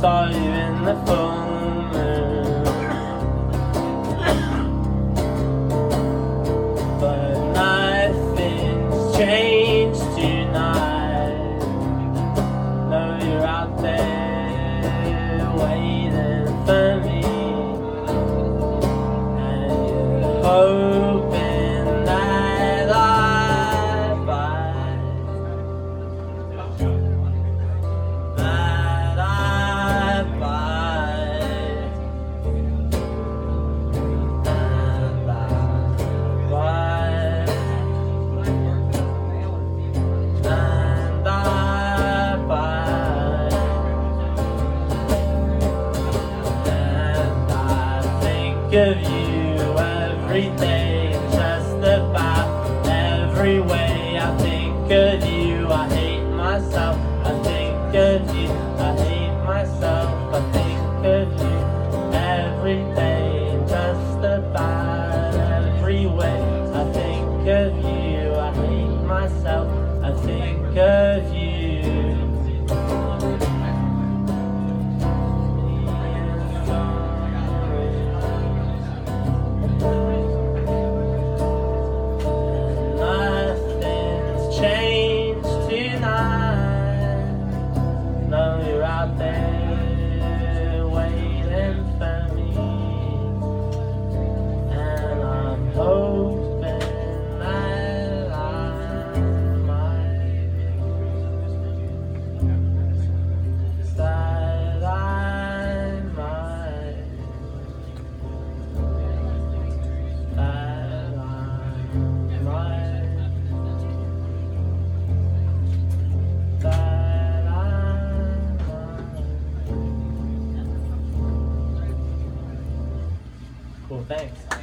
saw you in the photo. change tonight. Know you're out there waiting for me, and you hope. Of you every day, just about every way. I think of you, I hate myself. I think of you, I hate myself. I think of you every day, just about every way. I think of you, I hate myself. I think of you. There thanks.